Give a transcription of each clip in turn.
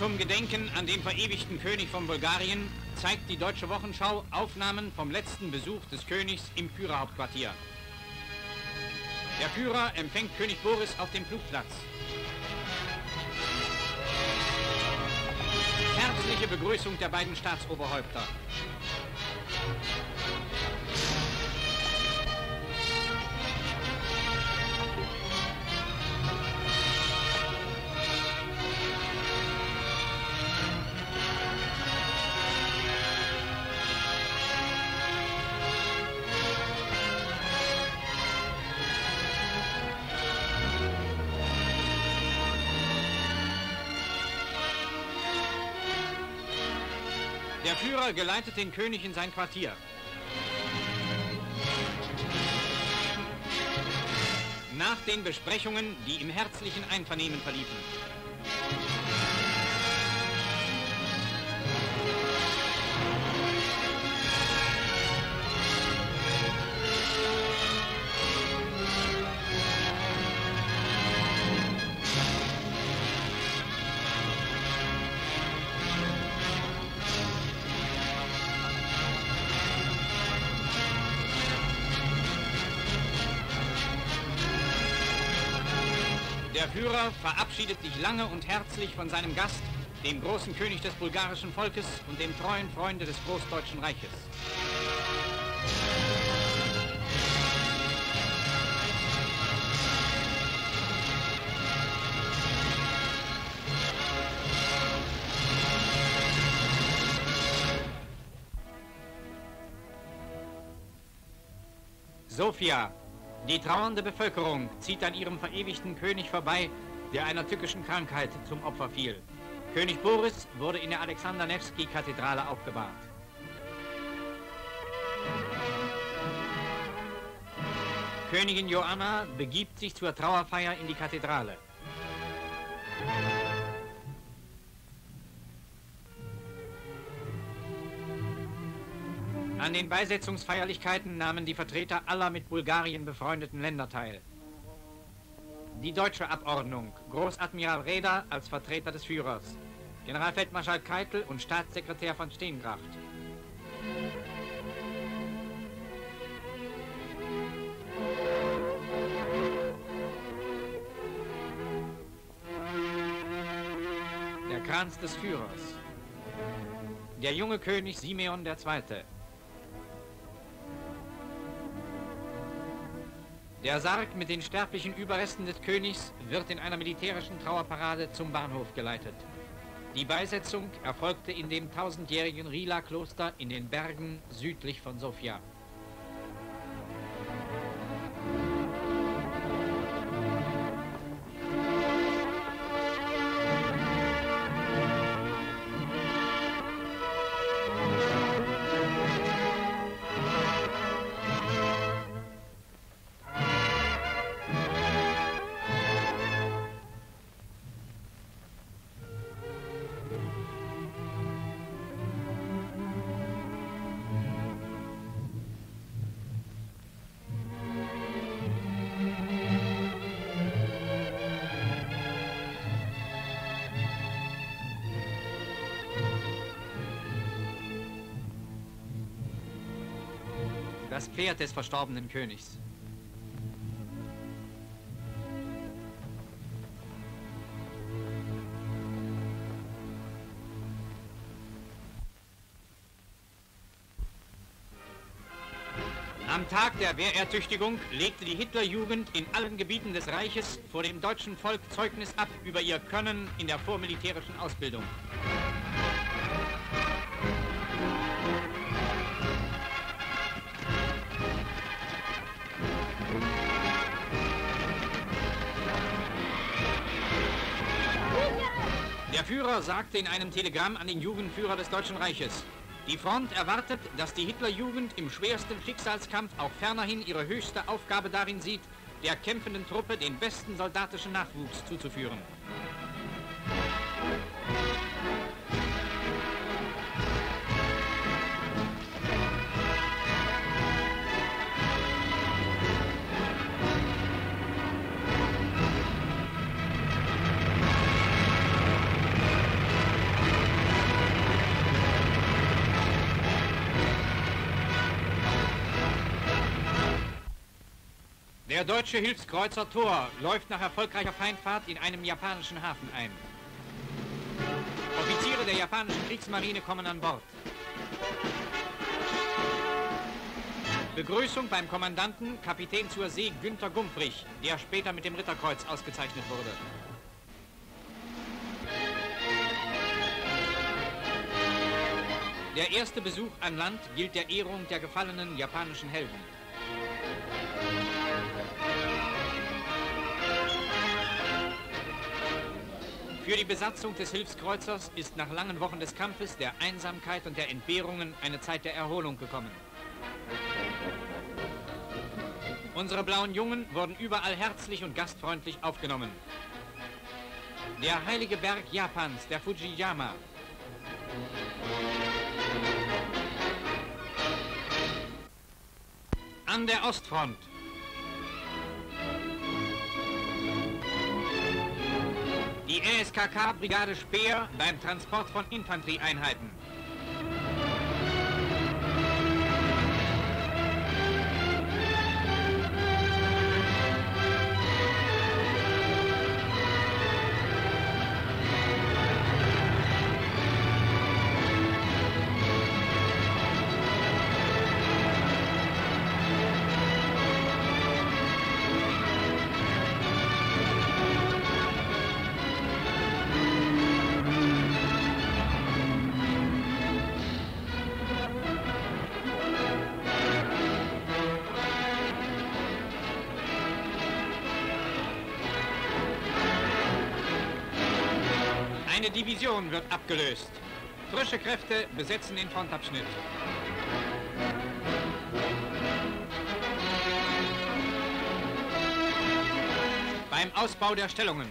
Zum Gedenken an den verewigten König von Bulgarien zeigt die Deutsche Wochenschau Aufnahmen vom letzten Besuch des Königs im Führerhauptquartier. Der Führer empfängt König Boris auf dem Flugplatz. Herzliche Begrüßung der beiden Staatsoberhäupter. Führer geleitet den König in sein Quartier. Nach den Besprechungen, die im herzlichen Einvernehmen verliefen. Der Führer verabschiedet sich lange und herzlich von seinem Gast, dem großen König des bulgarischen Volkes und dem treuen Freunde des Großdeutschen Reiches. Sofia, die trauernde Bevölkerung zieht an ihrem verewigten König vorbei, der einer tückischen Krankheit zum Opfer fiel. König Boris wurde in der Alexander Nevsky-Kathedrale aufgebahrt. Königin Joanna begibt sich zur Trauerfeier in die Kathedrale. An den Beisetzungsfeierlichkeiten nahmen die Vertreter aller mit Bulgarien befreundeten Länder teil. Die deutsche Abordnung, Großadmiral Reda als Vertreter des Führers, Generalfeldmarschall Keitel und Staatssekretär von Steengracht. Der Kranz des Führers. Der junge König Simeon II. Der Sarg mit den sterblichen Überresten des Königs wird in einer militärischen Trauerparade zum Bahnhof geleitet. Die Beisetzung erfolgte in dem tausendjährigen Rila-Kloster in den Bergen südlich von Sofia. Das Pferd des verstorbenen Königs. Am Tag der Wehrertüchtigung legte die Hitlerjugend in allen Gebieten des Reiches vor dem deutschen Volk Zeugnis ab über ihr Können in der vormilitärischen Ausbildung. Führer sagte in einem Telegramm an den Jugendführer des Deutschen Reiches, die Front erwartet, dass die Hitlerjugend im schwersten Schicksalskampf auch fernerhin ihre höchste Aufgabe darin sieht, der kämpfenden Truppe den besten soldatischen Nachwuchs zuzuführen. Der deutsche Hilfskreuzer Thor läuft nach erfolgreicher Feindfahrt in einem japanischen Hafen ein. Offiziere der japanischen Kriegsmarine kommen an Bord. Begrüßung beim Kommandanten, Kapitän zur See Günther Gumprich, der später mit dem Ritterkreuz ausgezeichnet wurde. Der erste Besuch an Land gilt der Ehrung der gefallenen japanischen Helden. Für die Besatzung des Hilfskreuzers ist nach langen Wochen des Kampfes, der Einsamkeit und der Entbehrungen eine Zeit der Erholung gekommen. Unsere blauen Jungen wurden überall herzlich und gastfreundlich aufgenommen. Der heilige Berg Japans, der Fujiyama. An der Ostfront. Die ESKK-Brigade Speer beim Transport von Infanterieeinheiten. Division wird abgelöst. Frische Kräfte besetzen den Frontabschnitt. Beim Ausbau der Stellungen.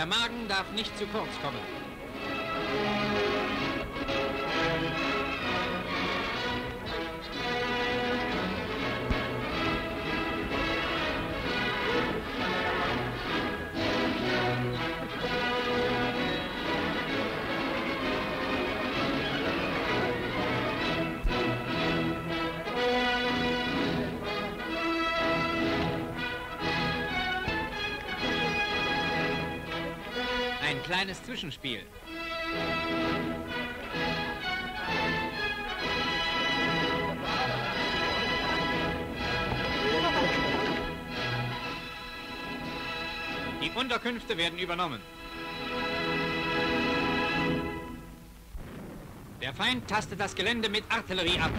Der Magen darf nicht zu kurz kommen. Kleines Zwischenspiel. Die Unterkünfte werden übernommen. Der Feind tastet das Gelände mit Artillerie ab.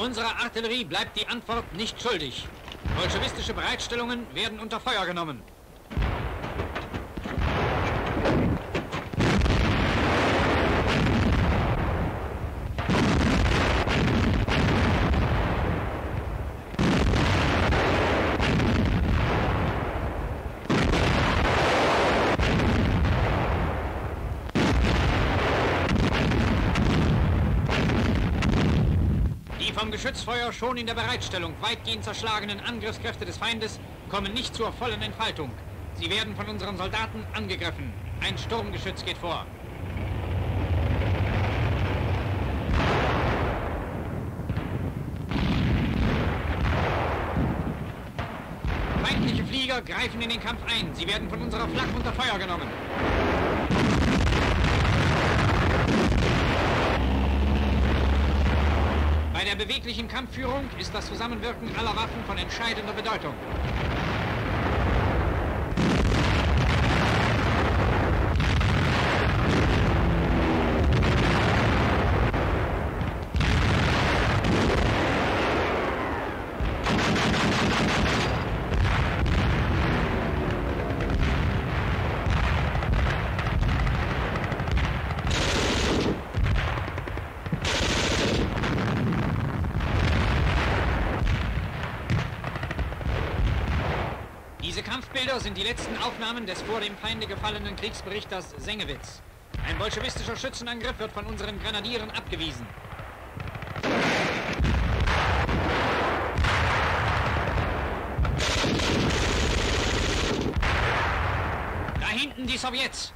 Unserer Artillerie bleibt die Antwort nicht schuldig. Bolschewistische Bereitstellungen werden unter Feuer genommen. Die vom Geschützfeuer schon in der Bereitstellung weitgehend zerschlagenen Angriffskräfte des Feindes kommen nicht zur vollen Entfaltung. Sie werden von unseren Soldaten angegriffen. Ein Sturmgeschütz geht vor. Feindliche Flieger greifen in den Kampf ein. Sie werden von unserer Flak unter Feuer genommen. Bei der beweglichen Kampfführung ist das Zusammenwirken aller Waffen von entscheidender Bedeutung. Bildbilder sind die letzten Aufnahmen des vor dem Feinde gefallenen Kriegsberichters Sengewitz. Ein bolschewistischer Schützenangriff wird von unseren Grenadieren abgewiesen. Da hinten die Sowjets.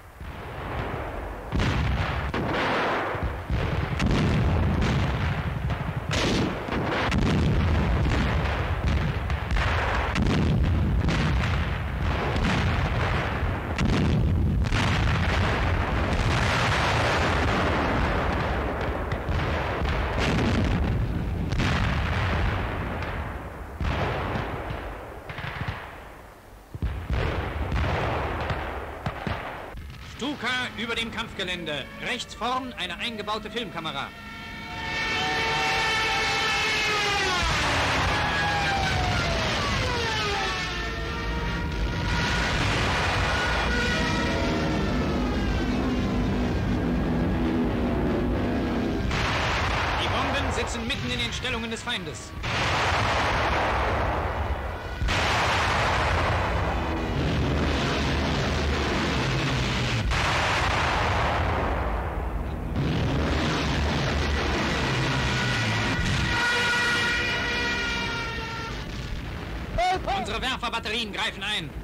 Über dem Kampfgelände. Rechts vorn eine eingebaute Filmkamera. Die Bomben sitzen mitten in den Stellungen des Feindes. Unsere Werferbatterien greifen ein.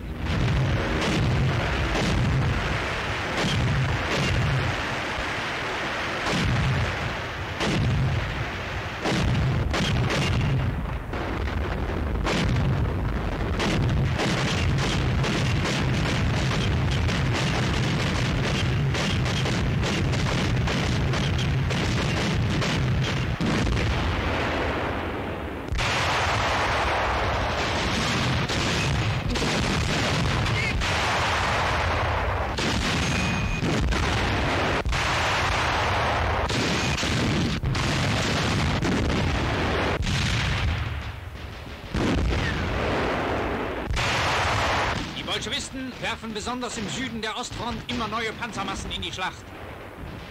Bolschewisten werfen besonders im Süden der Ostfront immer neue Panzermassen in die Schlacht.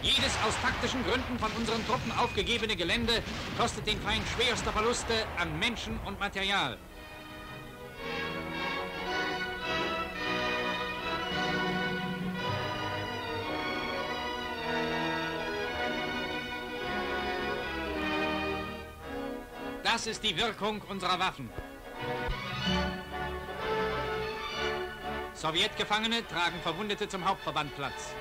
Jedes aus taktischen Gründen von unseren Truppen aufgegebene Gelände kostet den Feind schwerste Verluste an Menschen und Material. Das ist die Wirkung unserer Waffen. Sowjetgefangene tragen Verwundete zum Hauptverbandplatz.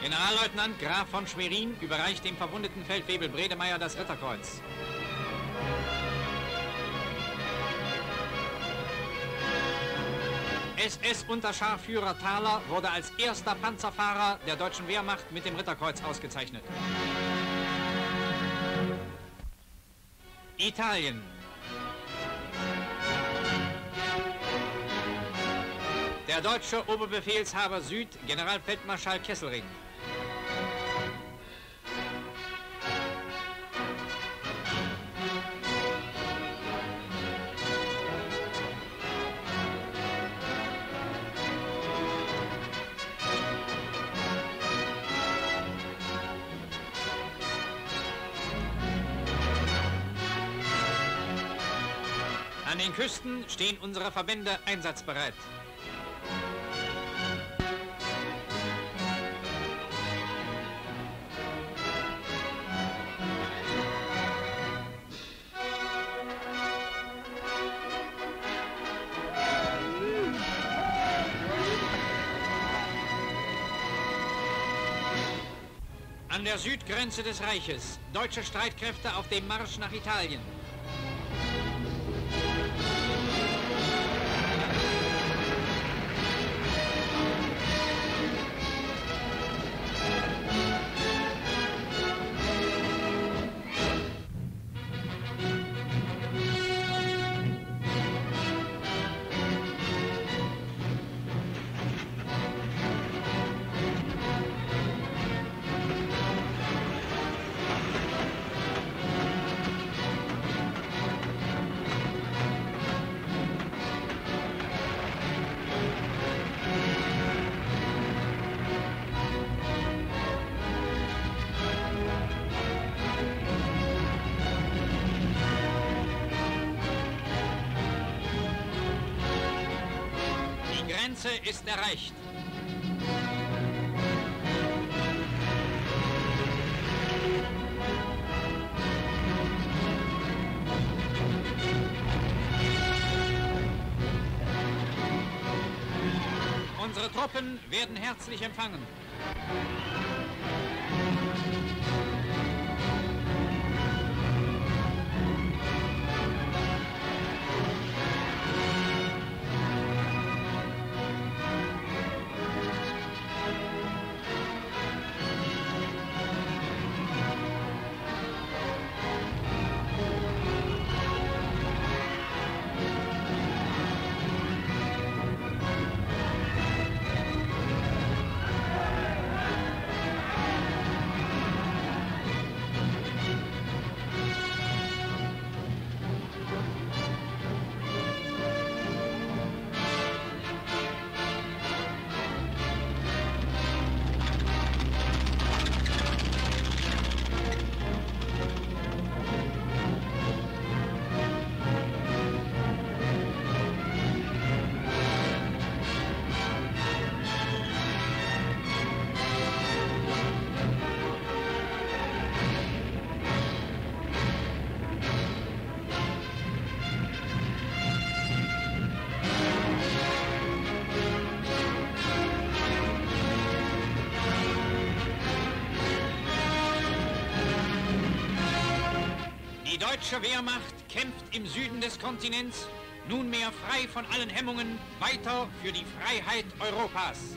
Generalleutnant Graf von Schwerin überreicht dem verwundeten Feldwebel Bredemeier das Ritterkreuz. SS-Unterscharführer Thaler wurde als erster Panzerfahrer der deutschen Wehrmacht mit dem Ritterkreuz ausgezeichnet. Italien. Der deutsche Oberbefehlshaber Süd, Generalfeldmarschall Kesselring. An den Küsten stehen unsere Verbände einsatzbereit. An der Südgrenze des Reiches. Deutsche Streitkräfte auf dem Marsch nach Italien. Grenze ist erreicht. Unsere Truppen werden herzlich empfangen. Deutsche Wehrmacht kämpft im Süden des Kontinents nunmehr frei von allen Hemmungen weiter für die Freiheit Europas.